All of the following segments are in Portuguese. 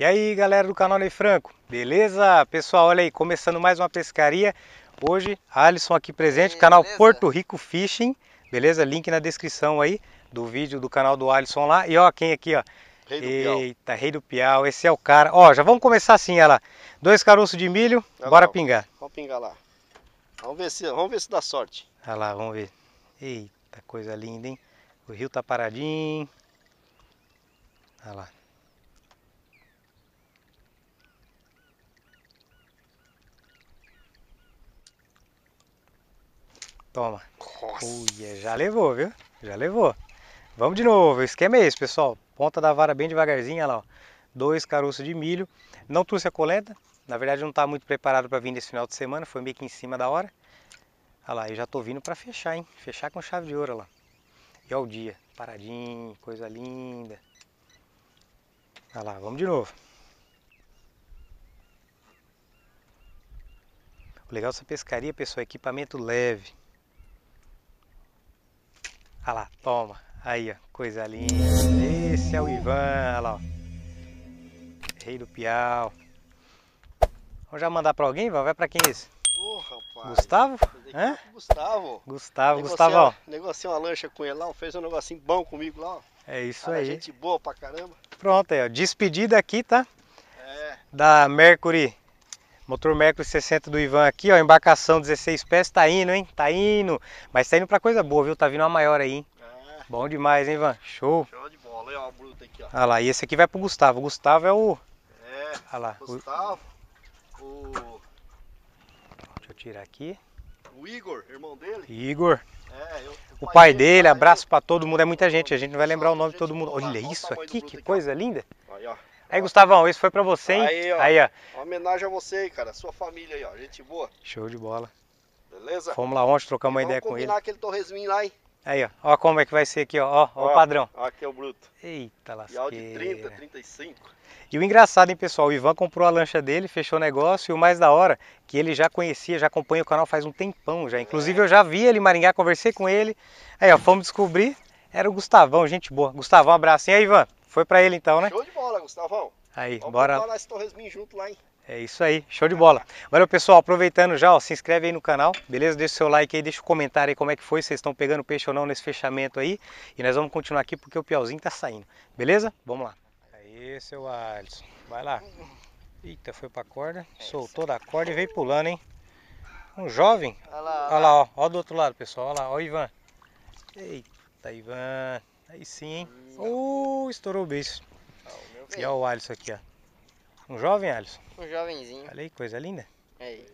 E aí galera do canal Ney Franco, beleza? Pessoal, olha aí, começando mais uma pescaria. Hoje, Alisson aqui presente, Beleza. canal Porto Rico Fishing, beleza? Link na descrição aí do vídeo do canal do Alisson lá. E ó, quem aqui, ó? Rei do Piau. Eita, Rei do Piau, esse é o cara. Ó, já vamos começar assim, olha lá. Dois caroços de milho, bora pingar. Vamos pingar lá. Vamos ver se, vamos ver se dá sorte. Olha lá, vamos ver. Eita, coisa linda, hein? O rio tá paradinho. Olha lá. Toma. Uia, já levou, viu? Já levou. Vamos de novo. O esquema é esse, pessoal. Ponta da vara bem devagarzinho, olha lá. Ó. Dois caroços de milho. Não trouxe a coleta. Na verdade, não tá muito preparado para vir nesse final de semana. Foi meio que em cima da hora. Olha lá, eu já tô vindo para fechar, hein? Fechar com chave de ouro, olha lá. E ó o dia. Paradinho, coisa linda. Olha lá, vamos de novo. O legal dessa pescaria, pessoal, é equipamento leve. Olha lá, toma. Aí, ó, coisa linda. Esse é o Ivan, olha lá, ó. Rei do Piau. Vamos já mandar pra alguém, Ivan? Vai pra quem esse? Ô, rapaz. Gustavo? Hã? Gustavo. Gustavo, Gustavão. Negociei uma lancha com ele lá, fez um negocinho bom comigo lá. ó. É isso Cara, aí. gente boa pra caramba. Pronto aí, ó. Despedida aqui, tá? É, Da Mercury. Motor Mercury 60 do Ivan aqui, ó. Embarcação 16 pés. Tá indo, hein? Tá indo. Mas tá indo pra coisa boa, viu? Tá vindo uma maior aí, hein? é. Bom demais, hein, Ivan? Show. Show de bola. Olha a bruta aqui, ó. Olha lá, e esse aqui vai pro Gustavo. O Gustavo é o. É, Olha lá. Gustavo. O, Deixa eu tirar aqui. o Igor, irmão dele. Igor. É, eu- O pai dele, tá aí. abraço pra todo mundo. É muita gente. A gente não vai lembrar o nome de todo mundo. Olha isso aqui, que coisa linda. Aí, ó. Aí, Gustavão, esse foi pra você, hein? Aí, ó. Aí, ó. Uma homenagem a você aí, cara. Sua família aí, ó. Gente boa. Show de bola. Beleza? Fomos lá ontem trocar uma Vamos ideia com ele. combinar aquele torresminho lá, hein? Aí, ó. Ó como é que vai ser aqui, ó. Ó, ó o padrão. Ó, aqui é o bruto. Eita, Piau de 30, lasqueira. 35. E o engraçado, hein, pessoal? O Ivan comprou a lancha dele, fechou o negócio. E o mais da hora, que ele já conhecia, já acompanha o canal faz um tempão já. Inclusive, eu já vi ele em Maringá, conversei com ele. Aí, ó, fomos descobrir. Era o Gustavão, gente boa. Gustavão, um abraço. E aí, Ivan? Foi pra ele então, né? Show de bola, Gustavão. Aí, Vamos bora. botar esse torresminho junto lá, hein? É isso aí, show de bola. Valeu, pessoal. Aproveitando já, ó, se inscreve aí no canal, beleza? Deixa o seu like aí, deixa o comentário aí como é que foi, se vocês estão pegando peixe ou não nesse fechamento aí. E nós vamos continuar aqui porque o piauzinho tá saindo, beleza? Vamos lá. Aí, seu Alisson. Vai lá. Eita, foi pra corda, soltou da corda e veio pulando, hein? Um jovem. Olha lá, Olha lá, ó. Ó do outro lado, pessoal. Olha lá, ó o Ivan. Eita, Ivan. Aí sim, hein? Uh, estourou o beijo. E ó o Alisson aqui, ó. Um jovem, Alisson. Um jovenzinho. Olha aí, coisa linda. Aí.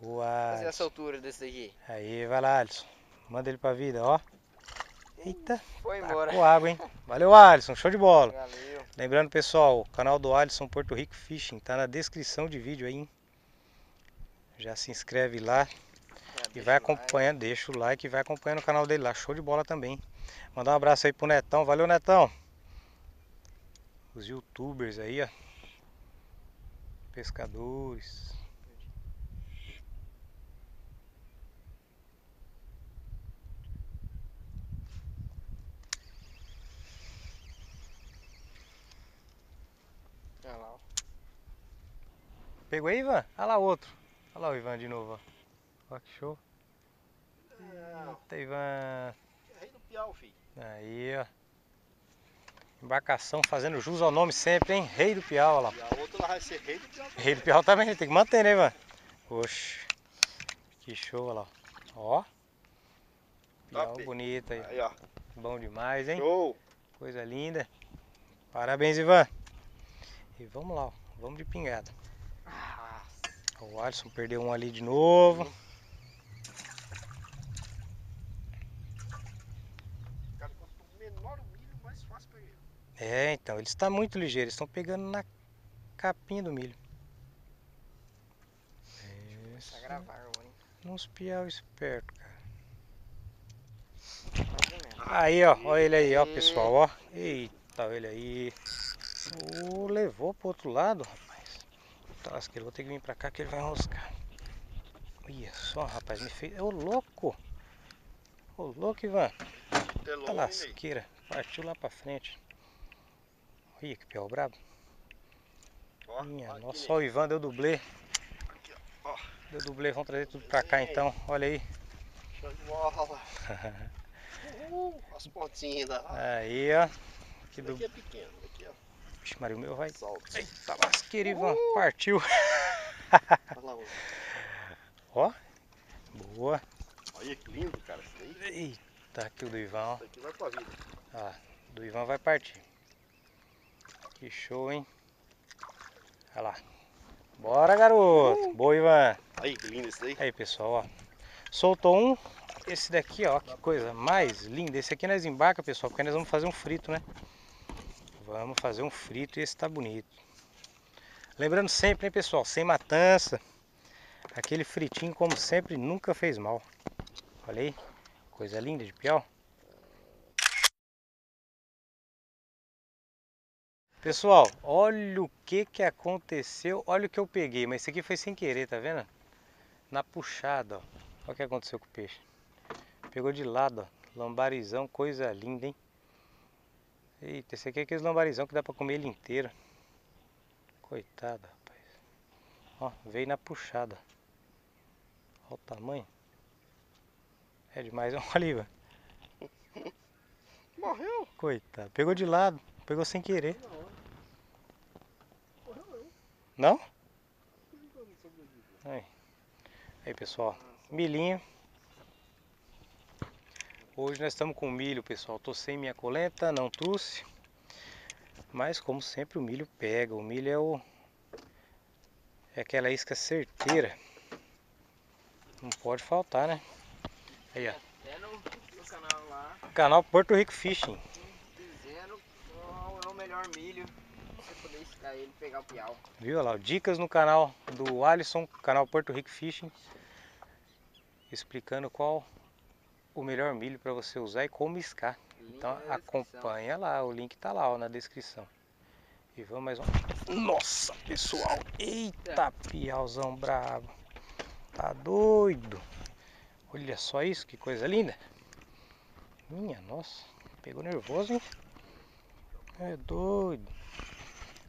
Boa. Fazer essa altura desse daqui. Aí, vai lá, Alisson. Manda ele pra vida, ó. Eita, Foi embora. com água, hein? Valeu, Alisson. Show de bola. Valeu. Lembrando, pessoal, o canal do Alisson Porto Rico Fishing tá na descrição de vídeo aí, hein? Já se inscreve lá Já e vai like. acompanhando, deixa o like e vai acompanhando o canal dele lá. Show de bola também. Mandar um abraço aí pro Netão. Valeu, Netão. Os youtubers aí, ó. Pescadores. Olha lá, ó. Pegou aí, Ivan? Olha lá outro. Olha lá o Ivan de novo, ó. Ó que show. Eita, Ivan. Rei do Piau, filho. Aí, ó. Embarcação fazendo jus ao nome sempre, hein? Rei do Piau, olha lá. E a outra lá vai ser rei do Piau. Rei do Piau também, tem que manter, né, Ivan? Oxe. Que show, olha lá. Ó. Piau Top. bonito aí. Aí, ó. Bom demais, hein? Show. Coisa linda. Parabéns, Ivan. E vamos lá, ó. Vamos de pingada. O Alisson perdeu um ali de novo. Cara, quanto menor o milho, mais fácil pra ele. É, então, eles estão muito ligeiros, estão pegando na capinha do milho. Isso. Precisa gravar agora, hein? Uns piau esperto, cara. Aí, ó, ó ele aí, ó, pessoal, ó. Eita, ele aí. Ô, levou pro outro lado, rapaz. Tá lasqueiro, vou ter que vir pra cá que ele vai enroscar. Olha só, rapaz, me fez. Ô, louco! Ô, louco, Ivan. Tá lasqueira. Partiu lá pra frente. Olha que piau brabo. Ó, Minha aqui, nossa, só o Ivan deu dublê. ó. Deu dublê, vamos trazer tudo pra cá então. Olha aí. Show de bola. Uhul, as pontinhas da. Aí, ó. Esse du... daqui é pequeno, esse aqui, Vixe, Maria, o meu vai. ó. Solta. Eita, lasqueira, Ivan. Partiu. Olha lá, ó. Ó. Boa. Olha que lindo, cara. Isso daí. Eita, aqui o do Ivan, ó. Isso aqui vai pra vida. Ah, do Ivan vai partir. Que show, hein? Olha lá. Bora, garoto. Boa, Ivan. Aí, que lindo isso daí. Aí, pessoal, ó. Soltou um. Esse daqui, ó, que coisa mais linda. Esse aqui nós embarca, pessoal, porque nós vamos fazer um frito, né? Vamos fazer um frito e esse tá bonito. Lembrando sempre, hein, pessoal, sem matança. Aquele fritinho, como sempre, nunca fez mal. Olha aí, coisa linda de piau. Pessoal, olha o que que aconteceu. Olha o que eu peguei, mas isso aqui foi sem querer, tá vendo? Na puxada, ó. Olha o que aconteceu com o peixe. Pegou de lado, ó. Lambarizão, coisa linda, hein? Eita, esse aqui é aqueles lambarizão que dá pra comer ele inteiro. Coitado, rapaz. Ó, veio na puxada. Olha o tamanho. É demais, olha aí, velho. Morreu? Coitado. Pegou de lado, pegou sem querer. Não. Aí, aí pessoal, milhinho. Hoje nós estamos com milho, pessoal. Tô sem minha coleta, não trouxe. Mas como sempre o milho pega. O milho é o é aquela isca certeira. Não pode faltar, né? Aí, ó. Até no, no canal lá, Canal Porto Rico Fishing. dizendo qual é o melhor milho você poder ele e pegar o piau. Viu lá? Dicas no canal do Alisson, canal Porto Rico Fishing. Explicando qual o melhor milho para você usar e como iscar. Link Então acompanha lá, o link tá lá ó, na descrição. E vamos mais um. Nossa, pessoal! Eita, piauzão brabo! Tá doido! Olha só isso, que coisa linda! Minha nossa, pegou nervoso, hein? É doido!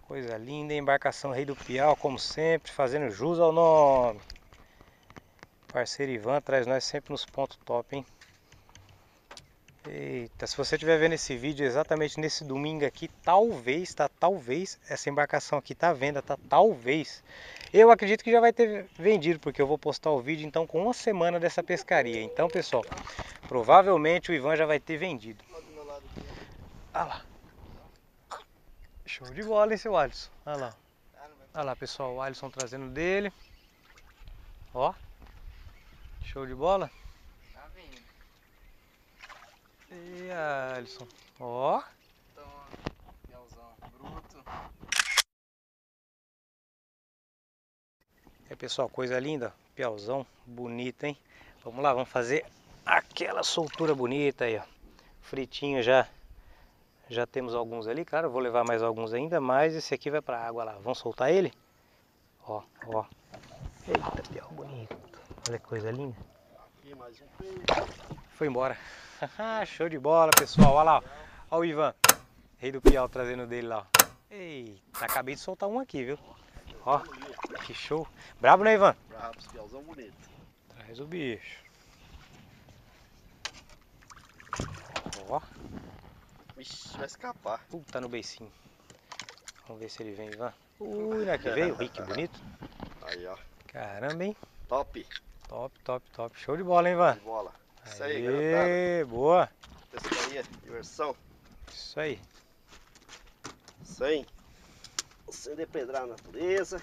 Coisa linda, embarcação Rei do Piau, como sempre, fazendo jus ao nome. Parceiro Ivan traz nós sempre nos pontos top, hein? Eita, se você estiver vendo esse vídeo exatamente nesse domingo aqui, talvez, tá? Talvez essa embarcação aqui tá à venda, tá? Talvez. Eu acredito que já vai ter vendido, porque eu vou postar o vídeo então com uma semana dessa pescaria. Então, pessoal, provavelmente o Ivan já vai ter vendido. Olha. Olha lá. Show de bola, hein, seu Alisson? Olha lá. Olha lá, pessoal, o Alisson trazendo dele. Ó. Show de bola. tá vendo. E Alisson. Ó. É, pessoal, coisa linda. Piauzão, bonito, hein? Vamos lá, vamos fazer aquela soltura bonita aí, ó. Fritinho já. Já temos alguns ali, claro, vou levar mais alguns ainda, mas esse aqui vai pra água lá. Vamos soltar ele? Ó, ó. Eita, piau bonito. Olha que coisa linda. Aqui mais um. Foi embora. Show de bola, pessoal. Olha lá. ó. Olha o Ivan. Rei do Piau trazendo dele lá. ó. Eita, acabei de soltar um aqui, viu? Ó, que show. Brabo, né, Ivan? Brabo, esse piauzão bonito. Traz o bicho. Ó, Vixe, vai escapar. puta no beicinho. Vamos ver se ele vem, Ivan. Ui, né, que veio? Que bonito. Aí, ó. Caramba, hein? Top. Top, top, top. Show de bola, hein, Ivan? De bola. Isso aí. Aê, boa. Pescaria, diversão. Isso aí. Sem. Sem depredar a natureza.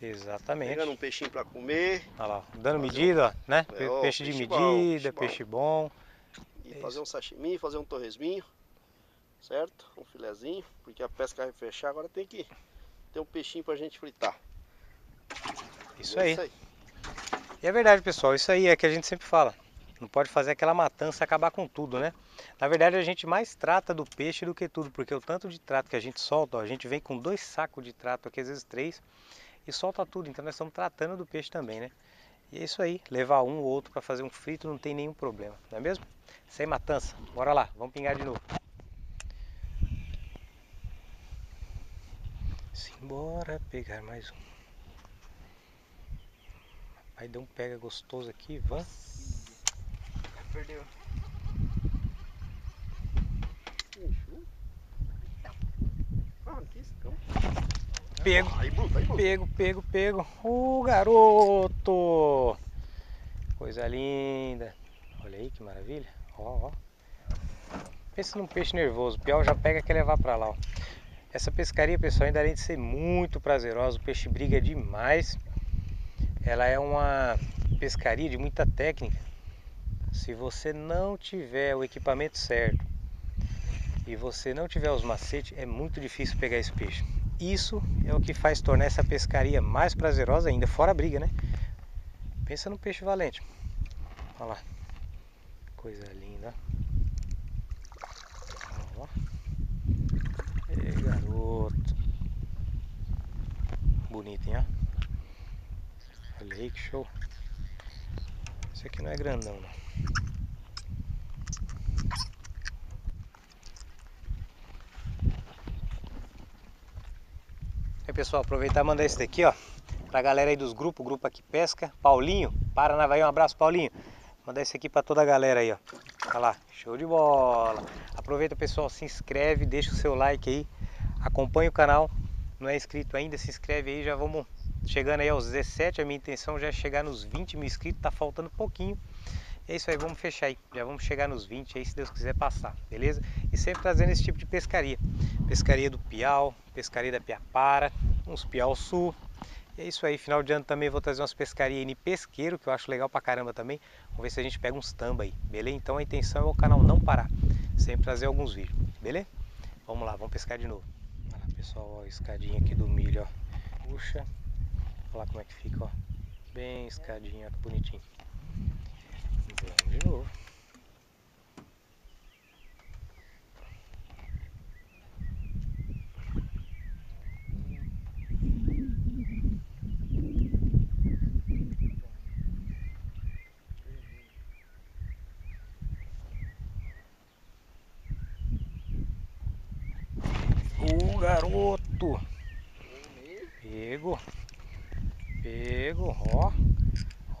Exatamente. Pegando um peixinho pra comer. Olha lá, dando medida, ó, né? É, Pe- ó, peixe de peixe medida, bom, peixe peixe bom. E É fazer um sashimi, fazer um torresminho. Certo? Um filezinho. Porque a pesca vai fechar, agora tem que ter um peixinho pra gente fritar. Isso É aí. E é verdade, pessoal, isso aí é que a gente sempre fala. Não pode fazer aquela matança acabar com tudo, né? Na verdade, a gente mais trata do peixe do que tudo, porque o tanto de trato que a gente solta, ó, a gente vem com dois sacos de trato aqui, às vezes três, e solta tudo. Então nós estamos tratando do peixe também, né? E é isso aí, levar um ou outro para fazer um frito não tem nenhum problema, não é mesmo? Sem matança. Bora lá, vamos pingar de novo. Simbora pegar mais um. Vai dar um pega gostoso aqui, Ivan. Perdeu. Ah, que escão. Pego, Aí, aí, pego, pego, pego. Ô garoto! Coisa linda. Olha aí que maravilha. Ó, ó. Pensa num peixe nervoso. O pior já pega quer levar pra lá, ó. Essa pescaria, pessoal, ainda além de ser muito prazerosa, o peixe briga demais. Ela é uma pescaria de muita técnica. Se você não tiver o equipamento certo e você não tiver os macetes, é muito difícil pegar esse peixe. Isso é o que faz tornar essa pescaria mais prazerosa ainda, fora a briga, né? Pensa no peixe valente. Olha lá. Coisa linda. Ó. Garoto. Bonito, hein, ó. Olha aí que show. Esse aqui não é grandão, não. Aí pessoal, aproveitar e mandar esse daqui, ó, pra galera aí dos grupos, grupo aqui pesca, Paulinho, Paranavaí, um abraço Paulinho. Mandar esse aqui pra toda a galera aí, ó. Olha lá, show de bola. Aproveita pessoal, se inscreve, deixa o seu like aí, acompanha o canal. Não é inscrito ainda, se inscreve aí, já vamos chegando aí aos 17. A minha intenção já é chegar nos 20 mil inscritos, tá faltando pouquinho. É isso aí, vamos fechar aí. Já vamos chegar nos 20 aí, se Deus quiser passar, beleza? E sempre trazendo esse tipo de pescaria. Pescaria do Piau, pescaria da Piapara, uns Piau Sul. É isso aí, final de ano também vou trazer umas pescarias aí pesqueiro, que eu acho legal pra caramba também. Vamos ver se a gente pega uns tamba aí, beleza? Então a intenção é o canal não parar, sempre trazer alguns vídeos, beleza? Vamos lá, vamos pescar de novo. Pessoal, ó, a escadinha aqui do milho, ó. Puxa, olha lá como é que fica, ó. Bem escadinha, que bonitinho. Vamos de novo. Ô garoto! Pego. Pego, ó.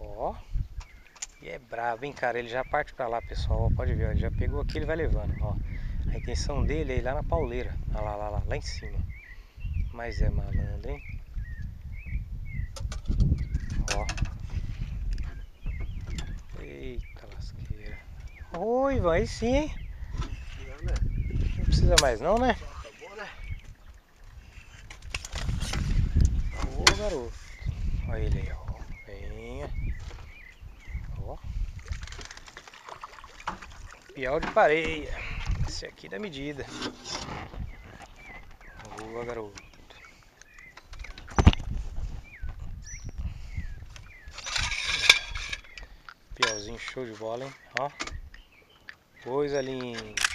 Ó. E é bravo, hein, cara? Ele já parte pra lá, pessoal. Ó, pode ver, ó, ele já pegou aqui, ele vai levando, ó. A intenção dele é ir lá na pauleira. Olha lá, lá, lá, lá em cima. Mas é malandro, hein? Ó. Eita lasqueira. Oi, aí sim, hein? Não precisa mais não, né? Ô, garoto. Olha ele aí, ó. Venha. Ó. Piau de pareia. Esse aqui da medida. Boa, garoto. Piauzinho show de bola, hein? Ó. Coisa linda.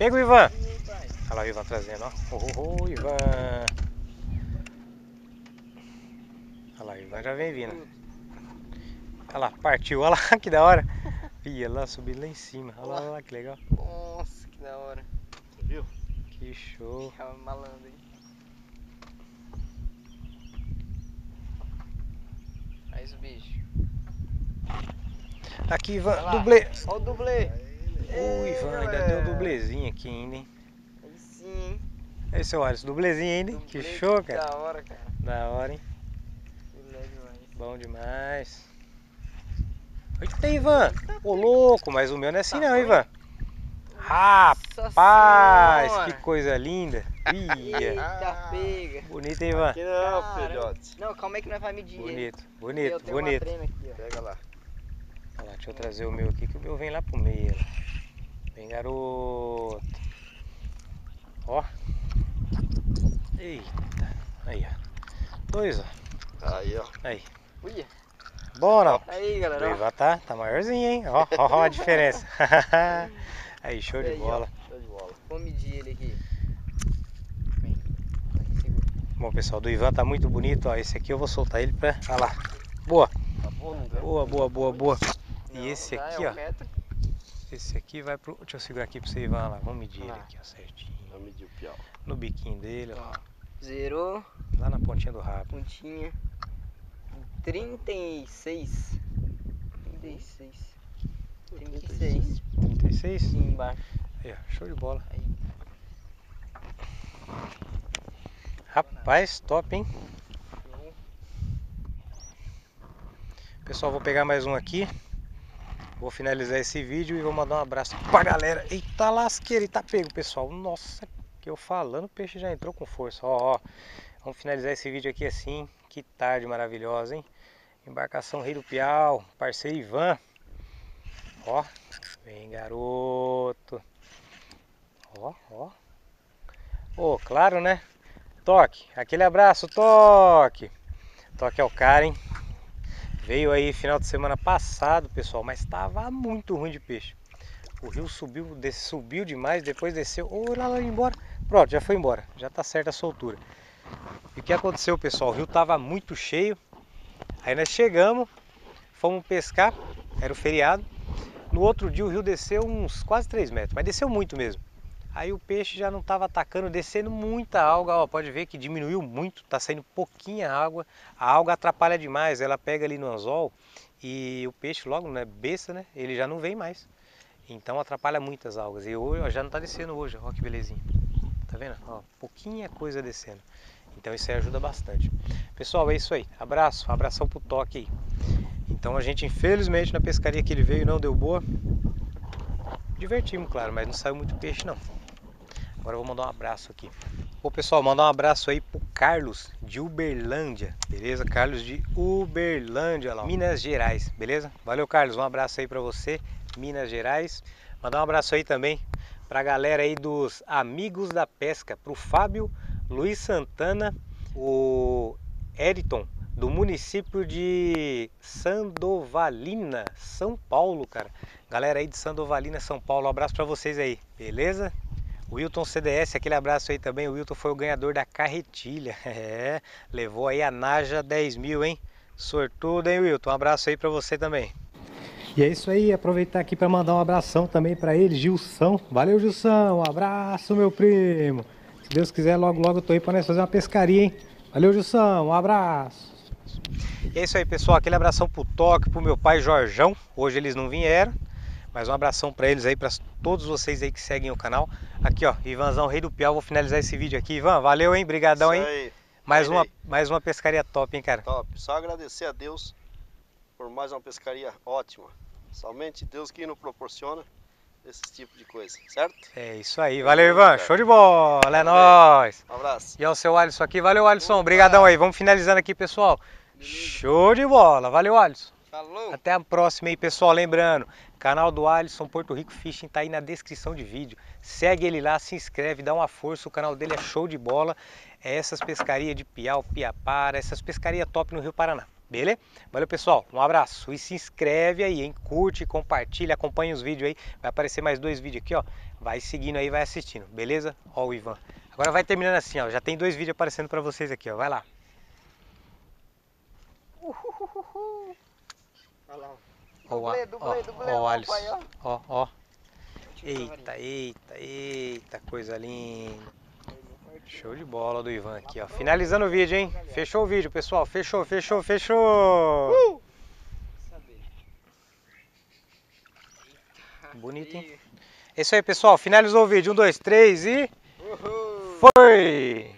Pega o Ivan. Olha lá o Ivan trazendo, ó. Oh, oh, oh, Ivan. Olha lá, o Ivan já vem vindo. Olha lá, partiu. Olha lá, que da hora. Ia lá, subiu lá em cima. Olha lá, olha lá, que legal. Nossa, que da hora. Viu? Que show. É malandro, hein? Aí os bichos. Aqui, Ivan, dublê. Olha o dublê. O Ivan ainda tem um dublezinho aqui ainda, hein? Aí sim, hein? Aí, seu Alisson, dublezinho ainda, hein? Que show, que cara. Da hora, cara. Da hora, hein? Bom demais. Eita, Ivan! Ô, louco, mas o meu não é assim não, Ivan. Rapaz, que coisa linda. Ia. Eita, pega. Bonito, hein, Ivan? Aqui não, Caramba. filhote. Não, calma aí que nós vai medir. Bonito, bonito, bonito. aqui. Pega lá. Olha lá, deixa eu trazer o meu aqui, que o meu vem lá pro meio. Ó. Vem, garoto. Ó. Eita. Aí, ó. Dois, ó. Aí, ó. Aí. Uia. Não? Aí, galera. ó. Ivan tá, tá maiorzinho, hein? Ó, ó, ó a diferença. Aí, show de Aí, ó. bola. Show de bola. Vou medir ele aqui. Vem. Bom, pessoal, do Ivan tá muito bonito, ó. Esse aqui eu vou soltar ele pra... Olha lá. Boa, Tá bom, não deu? boa, boa, boa, boa. E esse aqui, é ó. um metro. Esse aqui vai pro. Deixa eu segurar aqui pra você Ivan lá. Vamos medir ele Lá. aqui, ó, certinho. Vai medir o piau. No biquinho dele, ó. Zerou, Lá na pontinha do rabo. pontinha. 36. 36. 36. 36? Aqui embaixo. Aí, ó, show de bola. Aí. Rapaz, top, hein? Pessoal, vou pegar mais um aqui. Vou finalizar esse vídeo e vou mandar um abraço pra galera. Eita lasqueira, tá pego, pessoal. Nossa, que eu falando, o peixe já entrou com força. Ó, ó. Vamos finalizar esse vídeo aqui assim. Que tarde maravilhosa, hein? Embarcação Rei do Piau, parceiro Ivan. Ó, vem garoto. Ó, ó. Ô, claro, né? Toque, aquele abraço, Toque. Toque é o cara, hein? Veio aí final de semana passado, pessoal, mas estava muito ruim de peixe. O rio subiu, subiu demais, depois desceu. Ô, lá, lá, embora. Pronto, já foi embora. Já tá certa a soltura. E o que aconteceu, pessoal? O rio tava muito cheio. Aí nós chegamos, fomos pescar, era o feriado. No outro dia o rio desceu uns quase 3 metros, mas desceu muito mesmo. Aí o peixe já não estava atacando, descendo muita alga, ó, pode ver que diminuiu muito, tá saindo pouquinha água. A alga atrapalha demais, ela pega ali no anzol e o peixe logo, né, besta, né, ele já não vem mais. Então atrapalha muitas algas. E hoje, ó, já não tá descendo hoje, ó que belezinha. Tá vendo? Ó, pouquinha coisa descendo. Então isso aí ajuda bastante. Pessoal, é isso aí. Abraço, abração pro toque aí. Então a gente, infelizmente, na pescaria que ele veio não deu boa. Divertimos, claro, mas não saiu muito peixe não. Agora eu vou mandar um abraço aqui. Ô pessoal, mandar um abraço aí pro Carlos de Uberlândia, beleza? Carlos de Uberlândia, lá, Minas Gerais, beleza? Valeu, Carlos, um abraço aí pra você, Minas Gerais. Mandar um abraço aí também pra galera aí dos Amigos da Pesca, pro Fábio, Luiz Santana, o Eriton, do município de Sandovalina, São Paulo, cara. Galera aí de Sandovalina, São Paulo, um abraço pra vocês aí, beleza? Wilton CDS, aquele abraço aí também. O Wilton foi o ganhador da carretilha. É, levou aí a Naja 10 mil, hein? Sortudo, hein, Wilton? Um abraço aí pra você também. E é isso aí, aproveitar aqui para mandar um abração também para ele, Gilson. Valeu, Gilson. Um abraço, meu primo. Se Deus quiser, logo, logo eu tô aí para nós fazer uma pescaria, hein? Valeu, Gilson. Um abraço. E é isso aí, pessoal. Aquele abração pro Toque, pro meu pai Jorjão. Hoje eles não vieram. Mas um abração para eles aí, para todos vocês aí que seguem o canal. Aqui, ó, Ivanzão, Rei do Piau. Vou finalizar esse vídeo aqui. Ivan, valeu, hein? Brigadão, hein? Aí, Mais uma, mais uma pescaria top, hein, cara? top. Só agradecer a Deus por mais uma pescaria ótima. Somente Deus que nos proporciona esse tipo de coisa, certo? É isso aí. Valeu, Ivan. Show de bola. É Valeu. nóis. Um abraço. E ao seu Alisson aqui. Valeu, Alisson. Obrigadão aí. Vamos finalizando aqui, pessoal. Show de bola. Valeu, Alisson. Falou! Até a próxima aí, pessoal. Lembrando, canal do Alisson Porto Rico Fishing tá aí na descrição de vídeo. Segue ele lá, se inscreve, dá uma força. O canal dele é show de bola. É essas pescarias de piau, piapara, essas pescarias top no Rio Paraná. Beleza? Valeu, pessoal. Um abraço. E se inscreve aí, hein? Curte, compartilha, acompanha os vídeos aí. Vai aparecer mais dois vídeos aqui, ó. Vai seguindo aí, vai assistindo. Beleza? Ó o Ivan. Agora vai terminando assim, ó. Já tem dois vídeos aparecendo pra vocês aqui, ó. Vai lá. Olha lá. Ó, Dublê, dublê, dublê, ó, Alisson. ó. Ó, Eita, eita, eita, coisa linda. Show de bola do Ivan aqui, ó. Finalizando o vídeo, hein? Fechou o vídeo, pessoal. Fechou, fechou, fechou. Bonito, hein? É isso aí, pessoal. Finalizou o vídeo. Um, dois, três e. Foi!